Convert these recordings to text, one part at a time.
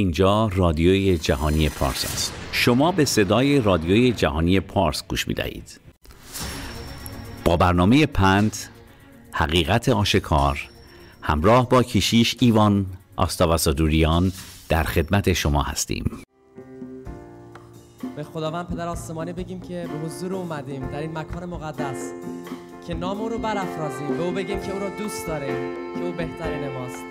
اینجا رادیوی جهانی پارس است. شما به صدای رادیوی جهانی پارس گوش می دهید با برنامه پند حقیقت آشکار همراه با کشیش ایوان آستاواسادوریان در خدمت شما هستیم. به خداوند پدر آسمانی بگیم که به حضور اومدیم در این مکان مقدس که نام او رو برافرازیم. به او بگیم که او رو دوست داره که او بهترین ماست.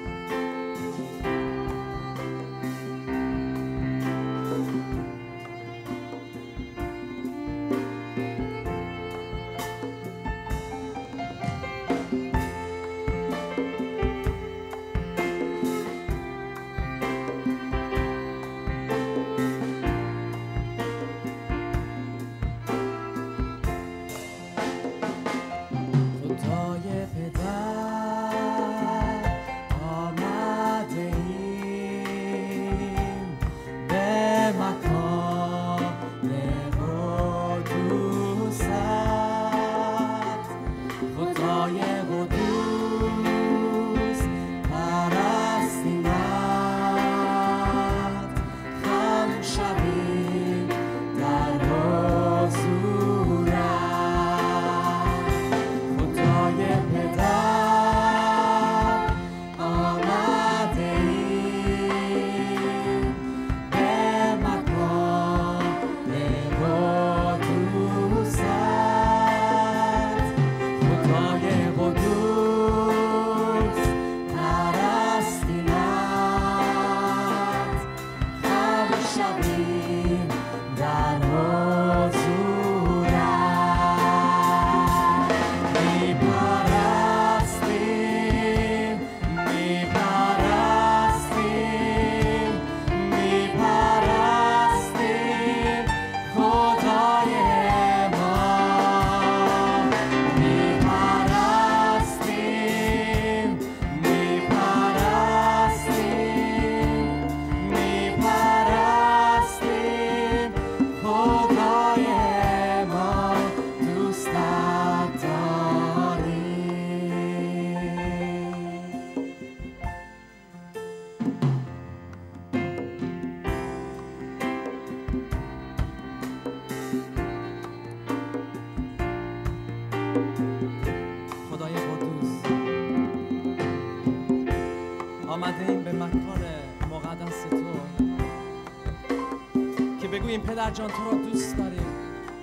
دوست داریم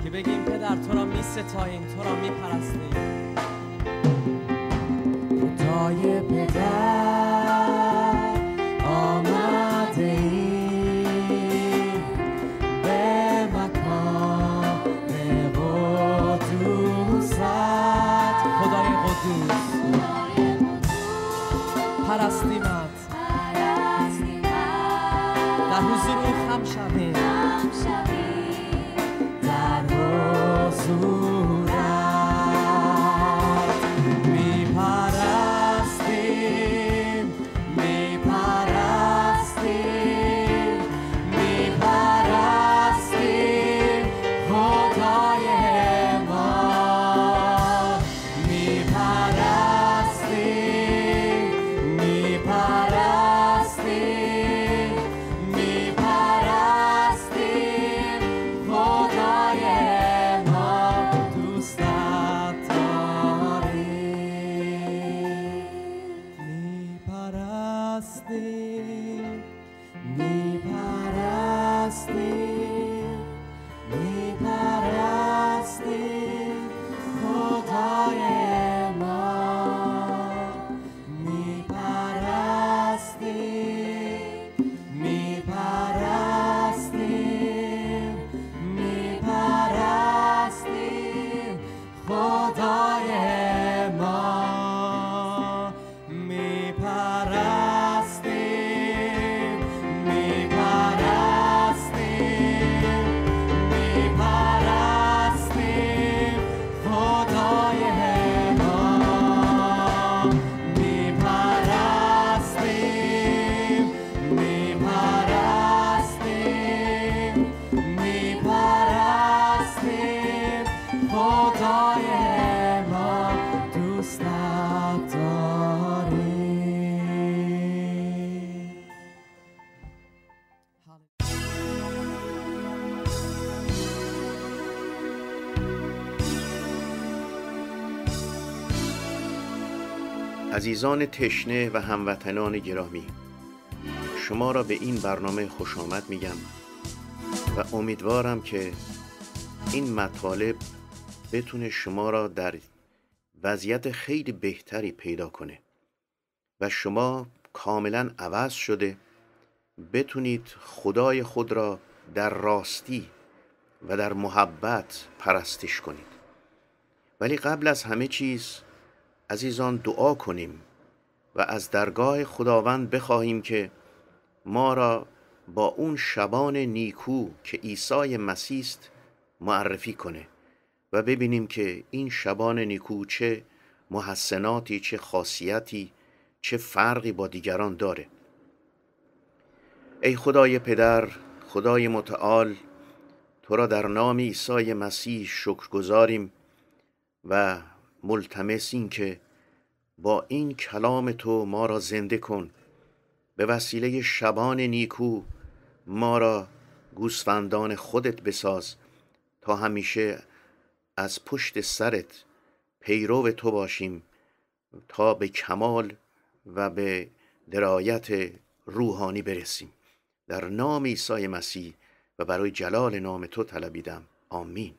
که بگیم پدر تو را می ستاییم تو را می پرستیم. خدای پدر. عزیزان تشنه و هموطنان گرامی شما را به این برنامه خوش آمد میگم و امیدوارم که این مطالب بتونه شما را در وضعیت خیلی بهتری پیدا کنه و شما کاملا عوض شده بتونید خدای خود را در راستی و در محبت پرستش کنید. ولی قبل از همه چیز عزیزان دعا کنیم و از درگاه خداوند بخواهیم که ما را با اون شبان نیکو که عیسی مسیح است معرفی کنه و ببینیم که این شبان نیکو چه محسناتی چه خاصیتی چه فرقی با دیگران داره. ای خدای پدر خدای متعال تو را در نام عیسی مسیح شکر گذاریم و ملتمس این که با این کلام تو ما را زنده کن. به وسیله شبان نیکو ما را گوسفندان خودت بساز تا همیشه از پشت سرت پیرو تو باشیم تا به کمال و به درایت روحانی برسیم. در نام عیسی مسیح و برای جلال نام تو طلبیدم. آمین.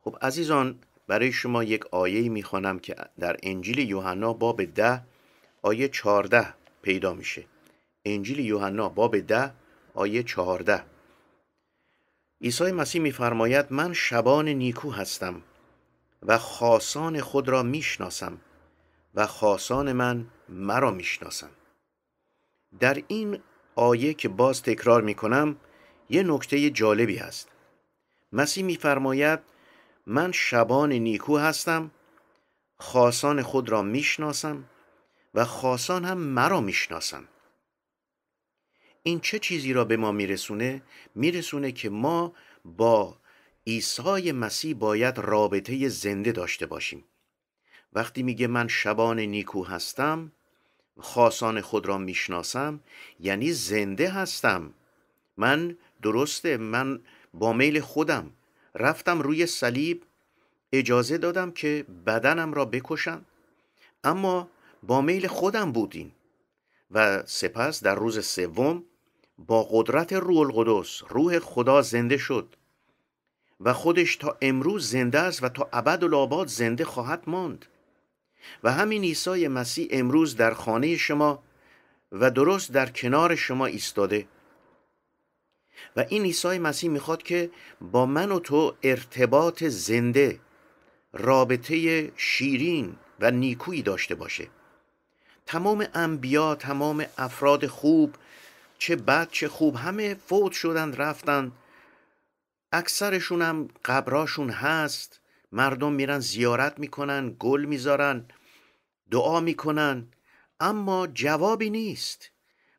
خب عزیزان برای شما یک آیه می‌خوانم که در انجیل یوحنا باب ده آیه چهارده پیدا میشه. انجیل یوحنا باب ده آیه چهارده. عیسی مسیح میفرماید من شبان نیکو هستم و خاصان خود را می‌شناسم و خاصان من مرا می‌شناسم در این آیه که باز تکرار می‌کنم یه نکته جالبی هست. مسیح میفرماید من شبان نیکو هستم خاصان خود را می‌شناسم و خاصان هم مرا می‌شناسم این چه چیزی را به ما میرسونه؟ میرسونه که ما با عیسی مسیح باید رابطه زنده داشته باشیم. وقتی میگه من شبان نیکو هستم خاصان خود را می‌شناسم یعنی زنده هستم. من درسته من با میل خودم. رفتم روی صلیب اجازه دادم که بدنم را بکشم اما با میل خودم بودین و سپس در روز سوم با قدرت روح القدس روح خدا زنده شد و خودش تا امروز زنده است و تا ابد الآباد زنده خواهد ماند. و همین عیسی مسیح امروز در خانه شما و درست در کنار شما ایستاده. و این عیسی مسیح می‌خواد که با من و تو ارتباط زنده رابطه شیرین و نیکویی داشته باشه. تمام انبیا تمام افراد خوب چه بد چه خوب همه فوت شدن رفتن. اکثرشون هم قبراشون هست. مردم میرن زیارت می‌کنن گل می‌ذارن دعا می‌کنن. اما جوابی نیست.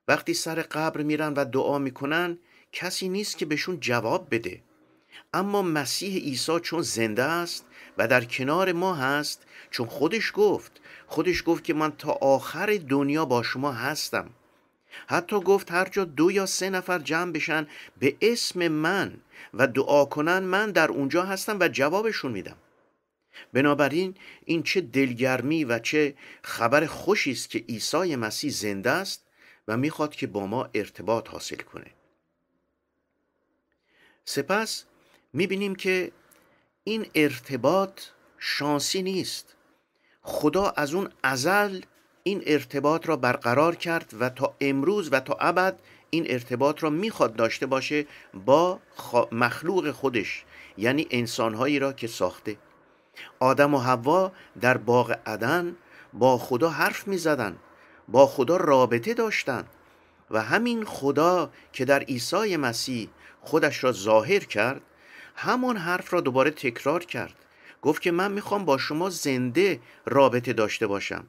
وقتی سر قبر میرن و دعا می‌کنن کسی نیست که بهشون جواب بده. اما مسیح عیسی چون زنده است و در کنار ما هست چون خودش گفت خودش گفت که من تا آخر دنیا با شما هستم. حتی گفت هر جا دو یا سه نفر جمع بشن به اسم من و دعا کنن من در اونجا هستم و جوابشون میدم. بنابراین این چه دلگرمی و چه خبر خوشی است که عیسی مسیح زنده است و می‌خواد که با ما ارتباط حاصل کنه. سپس می‌بینیم که این ارتباط شانسی نیست. خدا از اون ازل این ارتباط را برقرار کرد و تا امروز و تا ابد این ارتباط را می‌خواد داشته باشه با مخلوق خودش یعنی انسانهایی را که ساخته. آدم و حوا در باغ عدن با خدا حرف می‌زدن با خدا رابطه داشتند و همین خدا که در عیسی مسیح خودش را ظاهر کرد همان حرف را دوباره تکرار کرد. گفت که من می‌خوام با شما زنده رابطه داشته باشم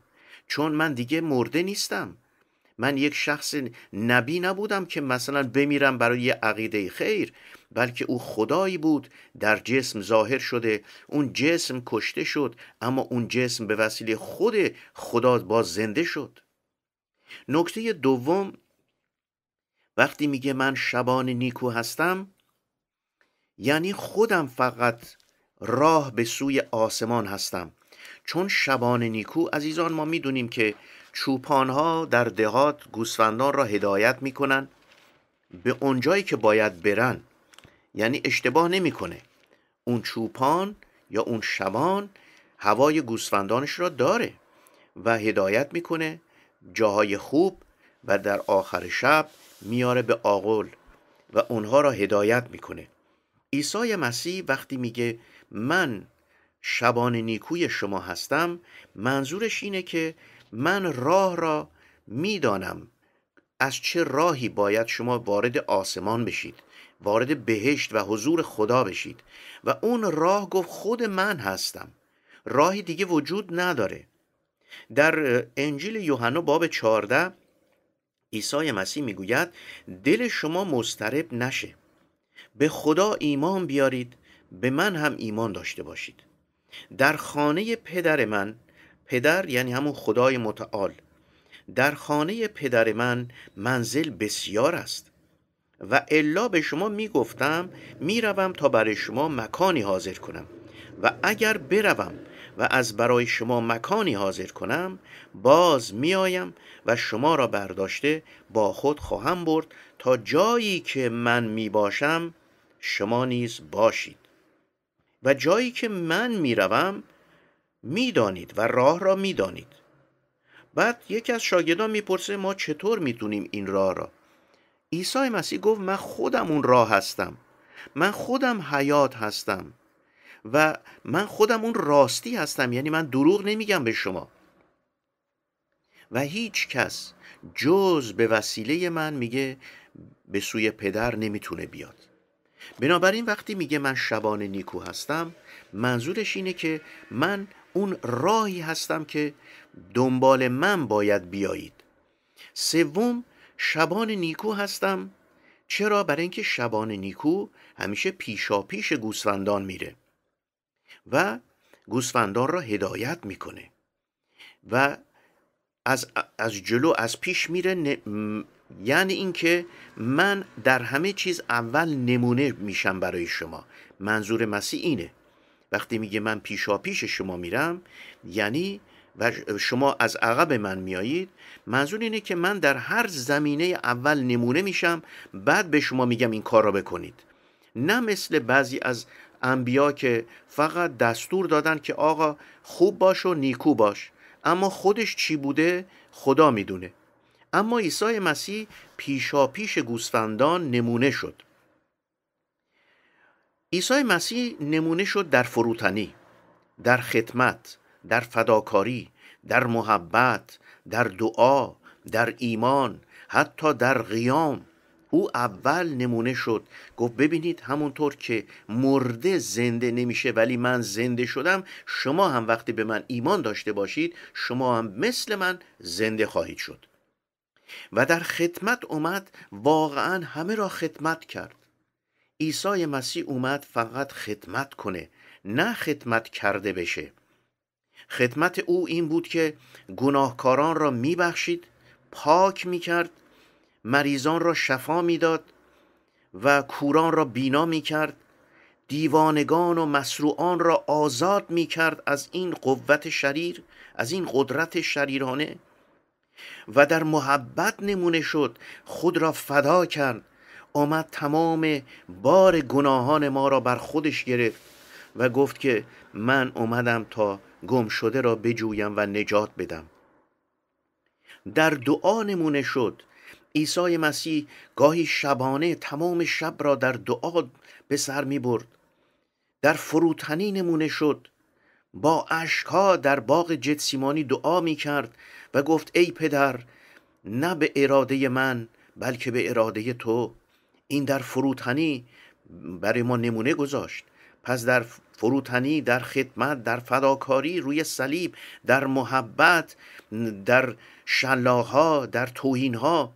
چون من دیگه مرده نیستم. من یک شخص نبی نبودم که مثلا بمیرم برای عقیده خیر بلکه او خدایی بود در جسم ظاهر شده اون جسم کشته شد اما اون جسم به وسیله خود خدا باز زنده شد. نکته دوم وقتی میگه من شبان نیکو هستم یعنی خودم فقط راه به سوی آسمان هستم. چون شبان نیکو عزیزان ما می‌دونیم که چوپانها در دهات گوسفندان را هدایت می‌کنن. به اونجایی که باید برن یعنی اشتباه نمی‌کنه. اون چوپان یا اون شبان هوای گوسفندانش را داره و هدایت می‌کنه. جاهای خوب و در آخر شب میاره به آقل و اونها را هدایت می‌کنه. عیسی مسیح وقتی میگه من شبان نیکوی شما هستم منظورش اینه که من راه را می‌دانم. از چه راهی باید شما وارد آسمان بشید وارد بهشت و حضور خدا بشید؟ و اون راه گفت خود من هستم. راهی دیگه وجود نداره. در انجیل یوحنا باب 14 عیسی مسیح می‌گوید دل شما مضطرب نشه. به خدا ایمان بیارید به من هم ایمان داشته باشید. در خانه پدر من پدر یعنی همون خدای متعال در خانه پدر من منزل بسیار است و الا به شما می‌گفتم می‌روم تا برای شما مکانی حاضر کنم و اگر بروم و از برای شما مکانی حاضر کنم باز میآیم و شما را برداشته با خود خواهم برد تا جایی که من می باشم شما نیز باشید. و جایی که من می‌روم می‌دانید و راه را می‌دانید. بعد یکی از شاگردان می‌پرسه ما چطور می‌تونیم این راه را؟ عیسی مسیح گفت من خودم اون راه هستم. من خودم حیات هستم. و من خودم اون راستی هستم یعنی من دروغ نمیگم به شما. و هیچ کس جز به وسیله من میگه به سوی پدر نمی‌تونه بیاد. بنابراین وقتی میگه من شبان نیکو هستم منظورش اینه که من اون راهی هستم که دنبال من باید بیایید. سوم شبان نیکو هستم. چرا؟ برای اینکه شبان نیکو همیشه پیشا پیش گوسفندان میره. و گوسفندان را هدایت می‌کنه. و از, از جلو از پیش میره یعنی اینکه من در همه چیز اول نمونه میشم برای شما. منظور مسیح اینه. وقتی میگه من پیشا پیش شما میرم یعنی و شما از عقب من میایید منظور اینه که من در هر زمینه اول نمونه میشم بعد به شما میگم این کار را بکنید. نه مثل بعضی از انبیا که فقط دستور دادن که آقا خوب باش و نیکو باش. اما خودش چی بوده؟ خدا می‌دونه. اما عیسی مسیح پیشا پیش گوسفندان نمونه شد. عیسی مسیح نمونه شد در فروتنی در خدمت در فداکاری در محبت در دعا در ایمان حتی در قیام. او اول نمونه شد. گفت ببینید همونطور که مرده زنده نمیشه ولی من زنده شدم شما هم وقتی به من ایمان داشته باشید شما هم مثل من زنده خواهید شد. و در خدمت اومد واقعا همه را خدمت کرد. عیسی مسیح اومد فقط خدمت کنه نه خدمت کرده بشه. خدمت او این بود که گناهکاران را میبخشید پاک می‌کرد مریضان را شفا می‌داد و کوران را بینا می‌کرد دیوانگان و مسروعان را آزاد می‌کرد از این قوت شریر از این قدرت شریرانه و در محبت نمونه شد خود را فدا کرد. آمد تمام بار گناهان ما را بر خودش گرفت و گفت که من اومدم تا گم شده را بجویم و نجات بدم. در دعا نمونه شد عیسی مسیح گاهی شبانه تمام شب را در دعا به سر می برد. در فروتنی نمونه شد. با اشکها در باغ جتسیمانی دعا می کرد و گفت ای پدر نه به اراده من بلکه به اراده تو. این در فروتنی برای ما نمونه گذاشت. پس در فروتنی در خدمت در فداکاری روی صلیب در محبت در شلاها در توهینها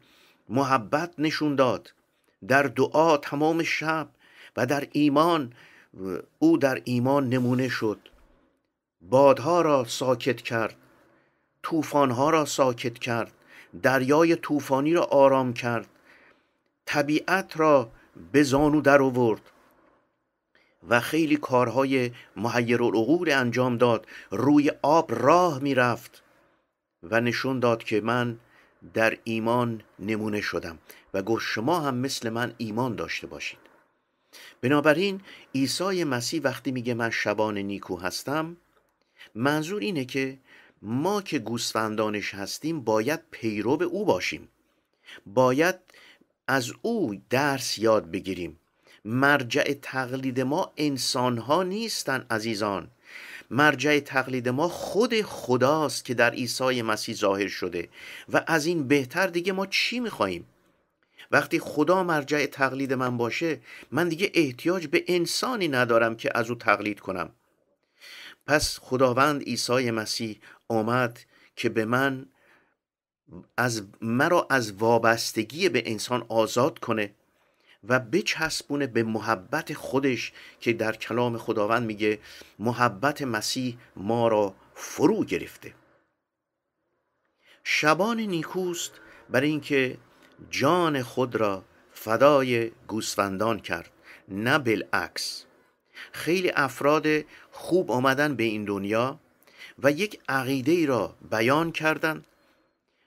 محبت نشون داد. در دعا تمام شب و در ایمان او در ایمان نمونه شد. بادها را ساکت کرد طوفانها را ساکت کرد دریای طوفانی را آرام کرد. طبیعت را به زانو در آورد و خیلی کارهای محیر العقول انجام داد. روی آب راه می‌رفت و نشون داد که من در ایمان نمونه شدم و گفت شما هم مثل من ایمان داشته باشید. بنابراین عیسی مسیح وقتی میگه من شبان نیکو هستم منظور اینه که ما که گوسفندانش هستیم باید پیرو او باشیم. باید از او درس یاد بگیریم. مرجع تقلید ما انسان ها نیستن عزیزان. مرجع تقلید ما خود خداست که در عیسی مسیح ظاهر شده و از این بهتر دیگه ما چی می‌خواهیم؟ وقتی خدا مرجع تقلید من باشه من دیگه احتیاج به انسانی ندارم که از او تقلید کنم. پس خداوند عیسی مسیح آمد که به من از مرا از وابستگی به انسان آزاد کنه. و بچسبونه به محبت خودش که در کلام خداوند میگه محبت مسیح ما را فرو گرفته. شبان نیکوست برای اینکه جان خود را فدای گوسفندان کرد نه بالعکس. خیلی افراد خوب آمدن به این دنیا و یک عقیده ای را بیان کردند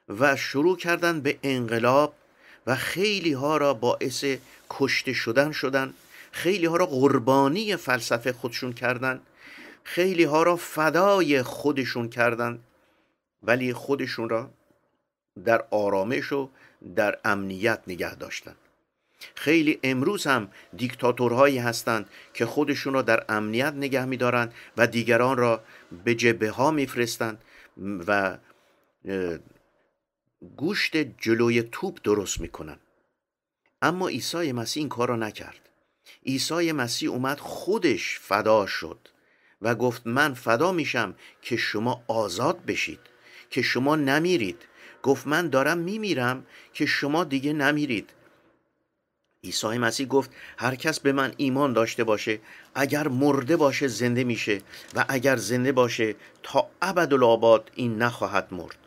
و شروع کردند به انقلاب و خیلی ها را باعث کشته شدن شدن. خیلی ها را قربانی فلسفه خودشون کردن. خیلی ها را فدای خودشون کردن. ولی خودشون را در آرامش و در امنیت نگه داشتن. خیلی امروز هم دیکتاتورهایی هستند که خودشون را در امنیت نگه میدارند و دیگران را به جبه ها میفرستند و گوشت جلوی توپ درست می‌کنن. اما عیسی مسیح این کار را نکرد. عیسی مسیح اومد خودش فدا شد و گفت من فدا میشم که شما آزاد بشید که شما نمیرید. گفت من دارم میمیرم که شما دیگه نمیرید. عیسی مسیح گفت هر کس به من ایمان داشته باشه اگر مرده باشه زنده میشه و اگر زنده باشه تا ابدالآباد این نخواهد مرد.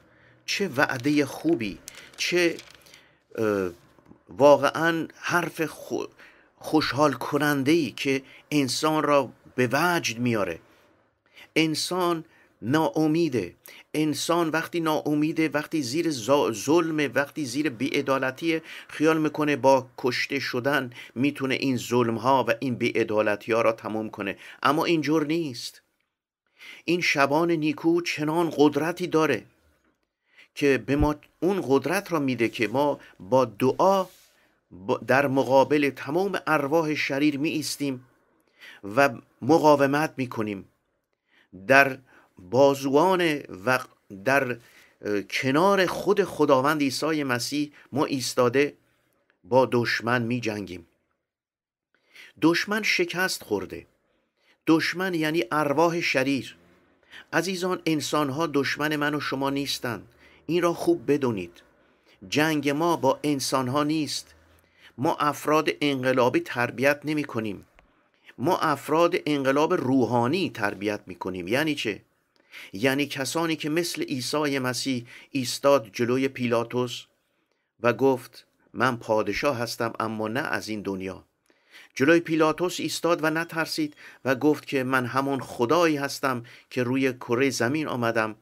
چه وعده خوبی چه واقعا حرف خوشحال کننده ای که انسان را به وجد میاره. انسان ناامیده. انسان وقتی ناامیده وقتی زیر ظلم وقتی زیر بیعدالتی خیال می‌کنه با کشته شدن می‌تونه این ظلم ها و این بیعدالتی ها را تموم کنه. اما اینجور نیست. این شبان نیکو چنان قدرتی داره. که به ما اون قدرت را میده که ما با دعا در مقابل تمام ارواح شریر می ایستیم و مقاومت می کنیم در بازوان و در کنار خود خداوند عیسی مسیح ما ایستاده با دشمن می جنگیم دشمن شکست خورده. دشمن یعنی ارواح شریر. عزیزان انسان ها دشمن من و شما نیستند. این را خوب بدونید. جنگ ما با انسان ها نیست. ما افراد انقلابی تربیت نمی کنیم ما افراد انقلاب روحانی تربیت می کنیم یعنی چه؟ یعنی کسانی که مثل عیسی مسیح ایستاد جلوی پیلاتوس و گفت من پادشاه هستم اما نه از این دنیا. جلوی پیلاتوس ایستاد و نترسید و گفت که من همون خدایی هستم که روی کره زمین آمدم.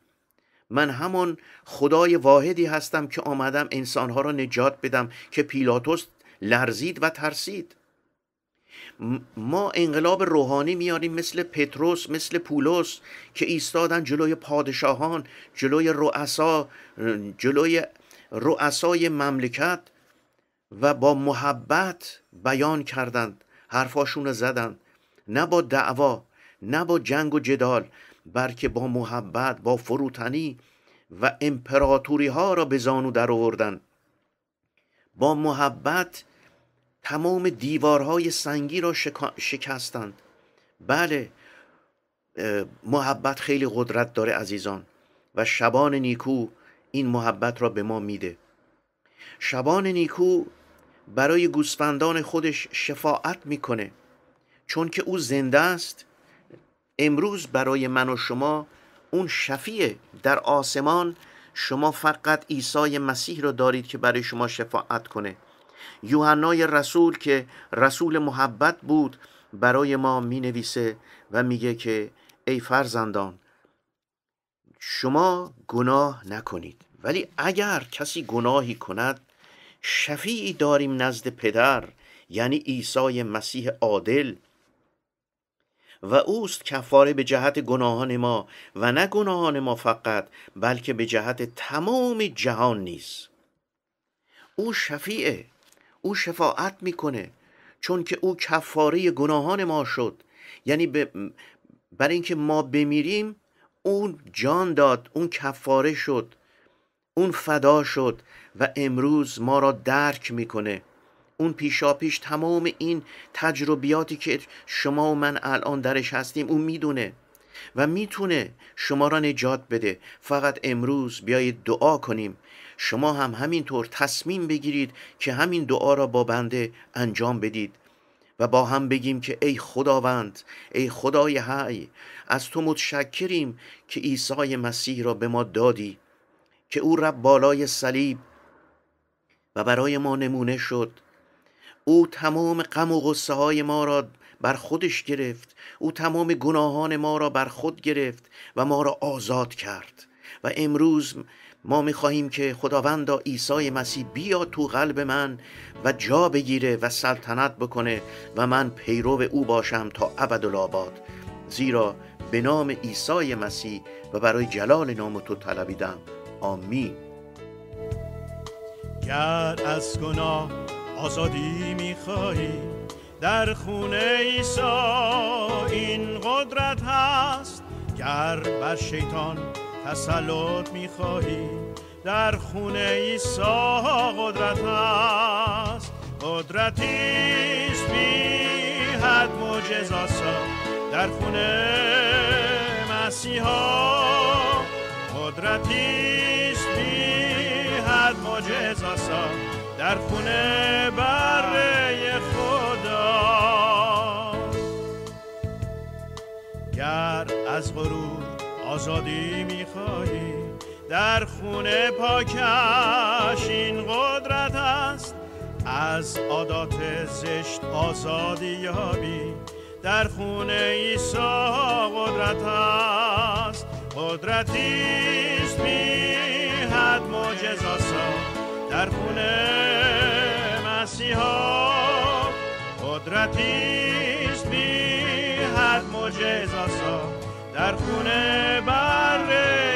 من همون خدای واحدی هستم که آمدم انسانها را نجات بدم که پیلاتوس لرزید و ترسید. ما انقلاب روحانی میاریم مثل پتروس مثل پولس که ایستادن جلوی پادشاهان جلوی رؤسا جلوی رؤسای مملکت و با محبت بیان کردند حرفاشون زدند. نه با دعوا نه با جنگ و جدال بلکه با محبت با فروتنی و امپراتوری ها را به زانو در آوردن با محبت تمام دیوارهای سنگی را شکستند. بله محبت خیلی قدرت داره عزیزان و شبان نیکو این محبت را به ما میده. شبان نیکو برای گوسفندان خودش شفاعت می‌کنه چون که او زنده است امروز برای من و شما اون شفیه در آسمان شما فقط عیسی مسیح را دارید که برای شما شفاعت کنه. یوحنای رسول که رسول محبت بود برای ما می نویسه و میگه که ای فرزندان شما گناه نکنید. ولی اگر کسی گناهی کند شفیعی داریم نزد پدر یعنی عیسی مسیح عادل و اوست کفاره به جهت گناهان ما و نه گناهان ما فقط بلکه به جهت تمام جهان نیست او شفیعه او شفاعت می‌کنه چون که او کفاره گناهان ما شد. یعنی برای اینکه ما بمیریم اون جان داد اون کفاره شد اون فدا شد و امروز ما را درک می‌کنه. اون پیشا پیش تمام این تجربیاتی که شما و من الان درش هستیم اون می‌دونه و می‌تونه شما را نجات بده. فقط امروز بیایید دعا کنیم. شما هم همینطور تصمیم بگیرید که همین دعا را با بنده انجام بدید و با هم بگیم که ای خداوند ای خدای حی از تو متشکریم که عیسی مسیح را به ما دادی که او رب بالای صلیب و برای ما نمونه شد. او تمام غم و غصه های ما را بر خودش گرفت. او تمام گناهان ما را بر خود گرفت و ما را آزاد کرد. و امروز ما می‌خواهیم که خداوندا عیسی مسیح بیا تو قلب من و جا بگیره و سلطنت بکنه و من پیرو او باشم تا ابدالآباد. زیرا به نام عیسی مسیح و برای جلال نام تو طلبیدم. آمین. گر از گناه آزادی می‌خواهی؟ در خونه ایسا این قدرت هست. گر بر شیطان تسلط می‌خواهی در خونه ایسا قدرت هست. قدرتیست بی حد معجزاسا در خونه مسیحا قدرتیست بی حد معجزاسا در خونه بره خدا. گر از غرور آزادی می‌خواهی در خونه پاکش این قدرت است. از عادات زشت آزادی یابی در خونه ایسا قدرت است. قدرتیست بی حد معجزاسا در خونه مسیحا قدرتیست بی حد معجزاسا در خونه بره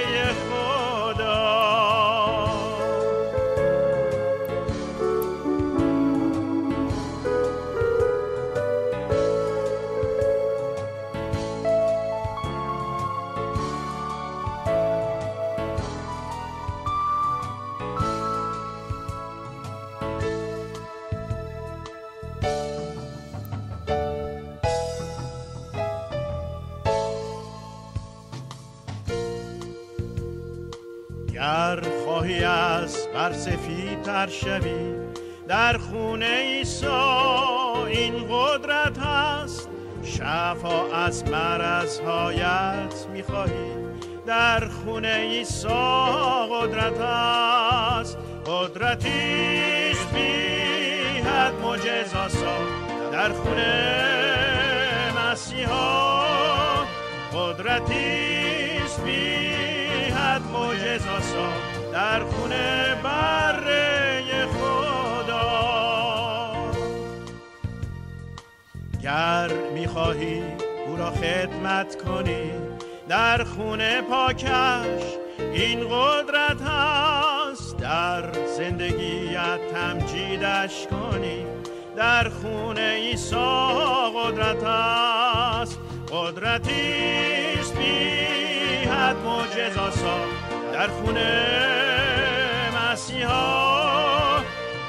بر سفیدتر شوی. در خونه ایسا این قدرت هست. شفا از مرزهایت می‌خواهی. در خونه ایسا قدرت هست. قدرتیست بی حد معجزاسا در خونه مسیحا قدرتیست بی حد معجزاسا در خونه بره خدا. گر می‌خواهی او را خدمت کنی در خونه پاکش این قدرت هست. در زندگیت تمجیدش کنی در خونه ایسا قدرت هست. قدرتیست بی حد معجزاسا در خونه مسیحا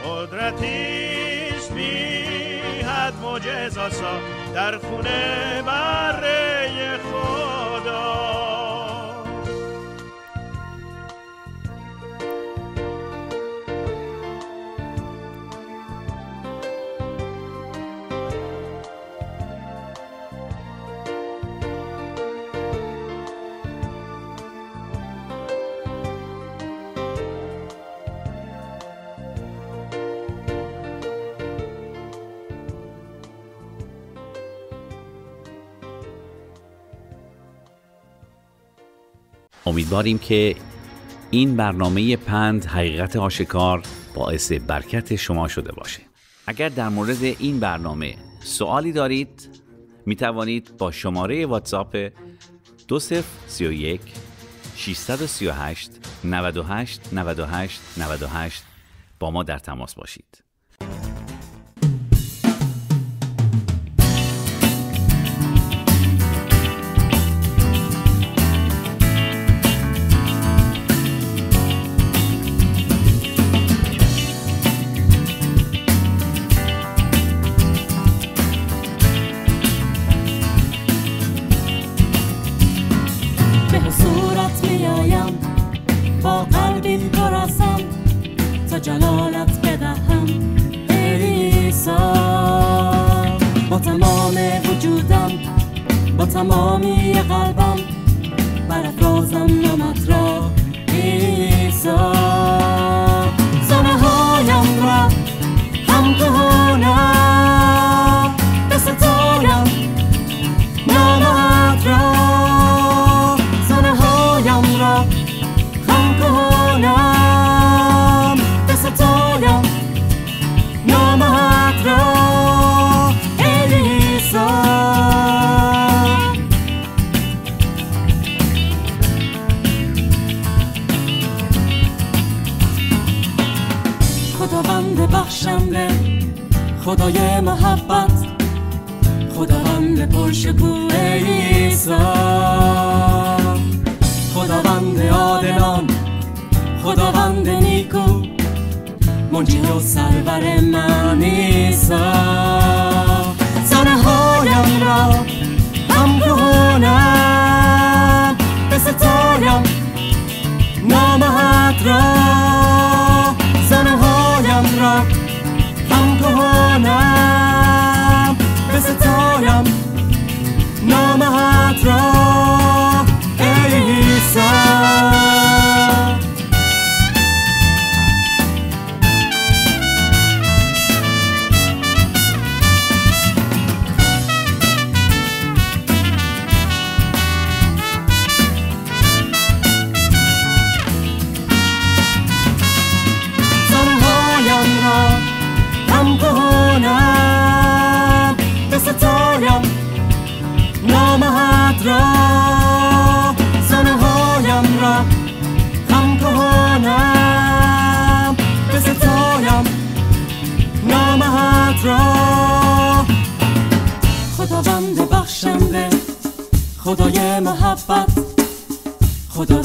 قدرتیست بی حد معجزاسا در خونه بره امیدواریم که این برنامه پند حقیقت آشکار باعث برکت شما شده باشه. اگر در مورد این برنامه سوالی دارید می توانید با شماره واتساپ 2031 638 98 98 98 با ما در تماس باشید.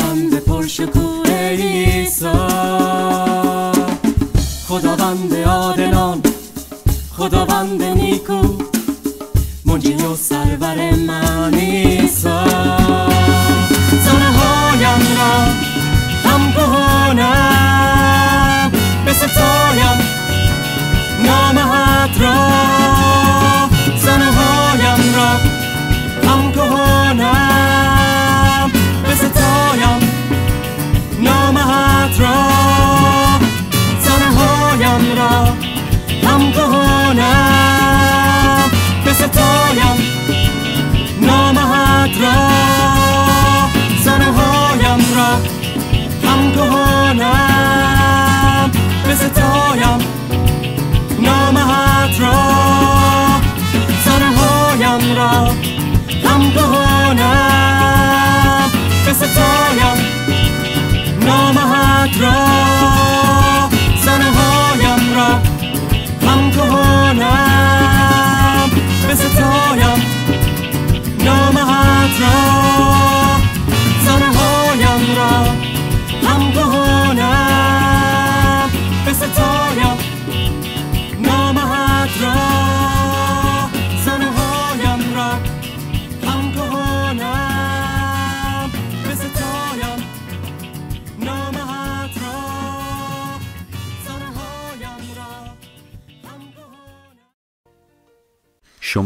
خداوند پرشکوه ایسا خداوند عادلان خداوند نیکو منجی و سرور منی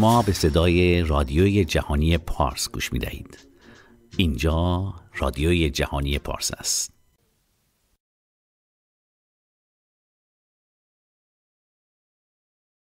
ما به صدای رادیوی جهانی پارس گوش می دهید. اینجا رادیوی جهانی پارس است.